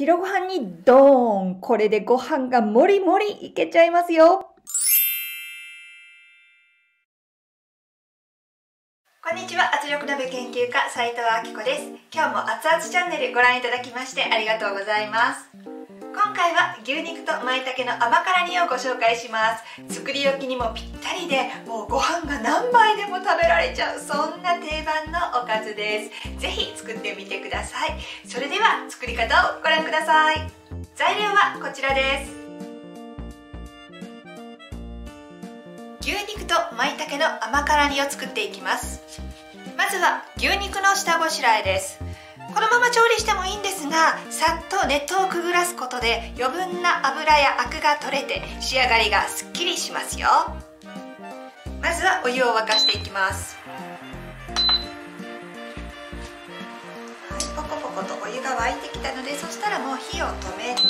白ご飯にドーン。これでご飯がもりもりいけちゃいますよ。こんにちは。圧力鍋研究家斉藤明子です。今日も熱々チャンネルご覧いただきましてありがとうございます。今回は牛肉と舞茸の甘辛煮をご紹介します。作り置きにもぴったりでもうご飯が何杯でも食べられちゃうそんな定番のおかずです。ぜひ作ってみてください。それでは作り方をご覧ください。材料はこちらです。牛肉と舞茸の甘辛煮を作っていきます。まずは牛肉の下ごしらえです。このまま調理してもいいんですがさっと熱湯をくぐらすことで余分な油やアクが取れて仕上がりがすっきりしますよ。まずはお湯を沸かしていきます。はいポコポコとお湯が沸いてきたのでそしたらもう火を止めて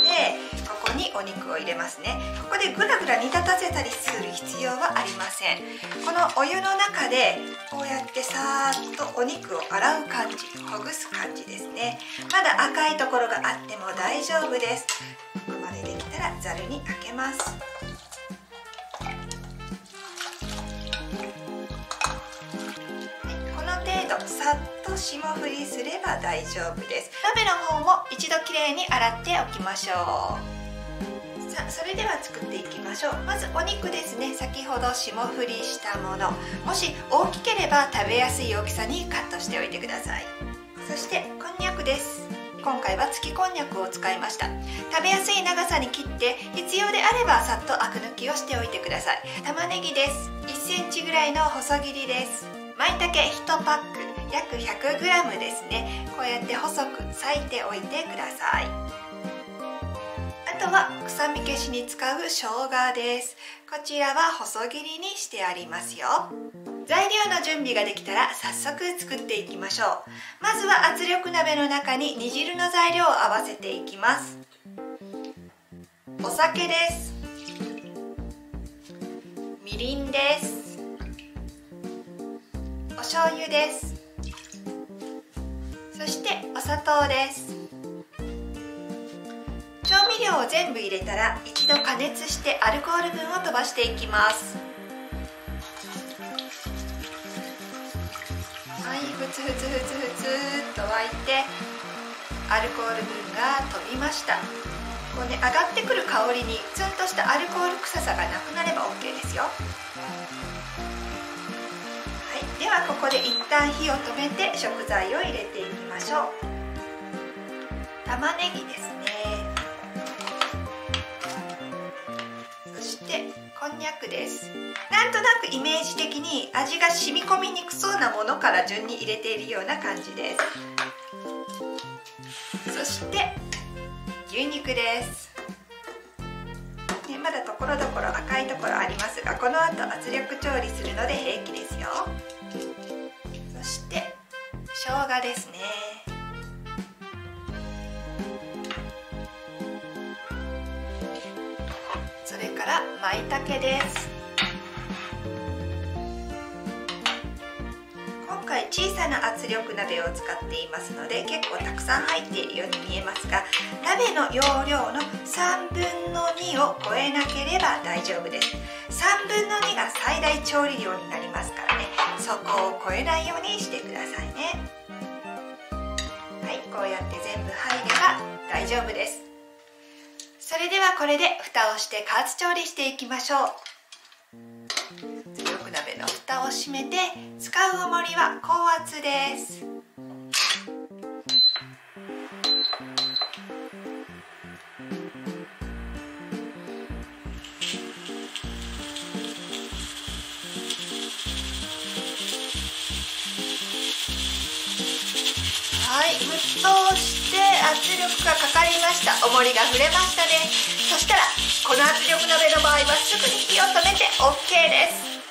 にお肉を入れますね。ここでぐらぐら煮立たせたりする必要はありません。このお湯の中でこうやってさーっとお肉を洗う感じほぐす感じですね。まだ赤いところがあっても大丈夫です。ここまでできたらざるにかけます。この程度さっと霜降りすれば大丈夫です。鍋の方も一度きれいに洗っておきましょう。さあそれでは作っていきましょう。まずお肉ですね。先ほど霜降りしたもの。もし大きければ食べやすい大きさにカットしておいてください。そしてこんにゃくです。今回は月こんにゃくを使いました。食べやすい長さに切って必要であればさっとアク抜きをしておいてください。玉ねぎです。1センチぐらいの細切りです。舞茸1パック。約 100g ですね。こうやって細く裂いておいてください。は臭み消しに使う生姜です。こちらは細切りにしてありますよ。材料の準備ができたら早速作っていきましょう。まずは圧力鍋の中に煮汁の材料を合わせていきます。お酒です。みりんです。お醤油です。そしてお砂糖です。を全部入れたら一度加熱してアルコール分を飛ばしていきます。はいふつふつふつふつっと沸いてアルコール分が飛びました。こうね上がってくる香りにツンとしたアルコール臭さがなくなれば OK ですよ。はいではここで一旦火を止めて食材を入れていきましょう。玉ねぎですね。こんにゃくです。なんとなくイメージ的に味が染み込みにくそうなものから順に入れているような感じです。そして牛肉です。ね、まだところどころ赤いところありますがこの後圧力調理するので平気ですよ。そして生姜ですね。ら舞茸です。今回小さな圧力鍋を使っていますので結構たくさん入っているように見えますが鍋の容量の3分の2を超えなければ大丈夫です。3分の2が最大調理量になりますからね。そこを超えないようにしてくださいね。はいこうやって全部入れば大丈夫です。これで蓋をして加圧調理していきましょう。強く鍋の蓋を閉めて使う重りは高圧です。はい沸騰して圧力がかかりました重りが触れましたね。そしたらこの圧力鍋の場合はすぐに火を止めて OK です。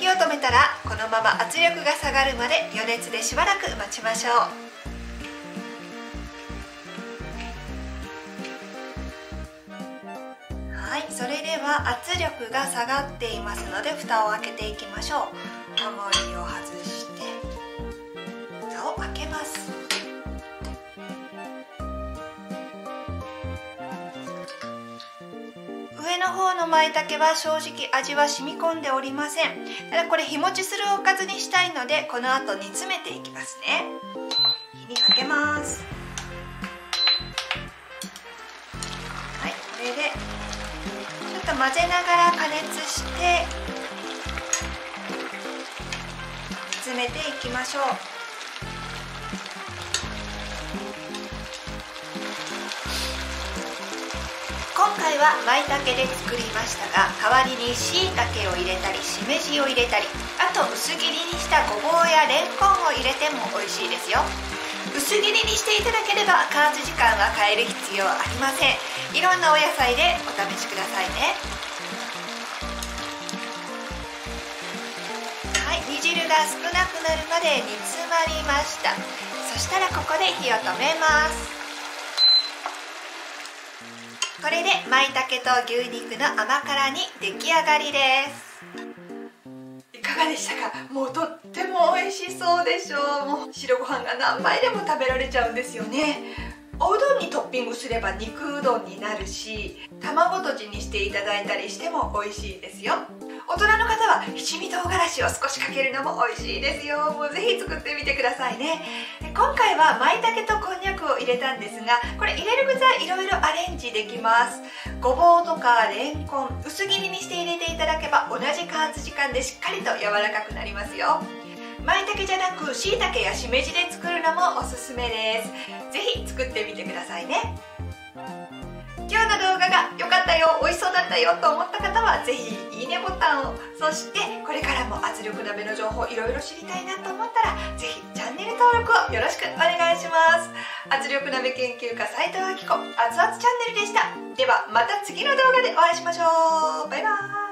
火を止めたらこのまま圧力が下がるまで余熱でしばらく待ちましょう。はいそれでは圧力が下がっていますので蓋を開けていきましょう。重りを外し上の方の舞茸は正直味は染み込んでおりません。ただこれ日持ちするおかずにしたいのでこの後煮詰めていきますね。火にかけます。はいこれでちょっと混ぜながら加熱して煮詰めていきましょう。回は舞茸で作りましたが代わりにしいたけを入れたりしめじを入れたりあと薄切りにしたごぼうやれんこんを入れても美味しいですよ。薄切りにしていただければ加圧時間は変える必要ありません。いろんなお野菜でお試しくださいね。はい煮汁が少なくなるまで煮詰まりました。そしたらここで火を止めます。これで舞茸と牛肉の甘辛に出来上がりです。いかがでしたか？もうとっても美味しそうでしょう。もう白ご飯が何杯でも食べられちゃうんですよね。おうどんにトッピングすれば肉うどんになるし卵とじにしていただいたりしても美味しいですよ。大人の方は七味唐辛子を少しかけるのも美味しいですよ。もうぜひ作ってみてくださいね。今回は舞茸とこんにゃくを入れたんですがこれ入れる具材いろいろアレンジできます。ごぼうとかれんこん薄切りにして入れていただけば同じ加圧時間でしっかりと柔らかくなりますよ。舞茸じゃなく椎茸やしめじで作るのもおすすめです。ぜひ作ってみてくださいね。今日の動画が良かったよ美味しそうだったよと思った方は是非いいねボタンをそしてこれからも圧力鍋の情報いろいろ知りたいなと思ったら是非チャンネル登録をよろしくお願いします。圧力鍋研究家斉藤明子熱々チャンネルでしたではまた次の動画でお会いしましょう。バイバイ。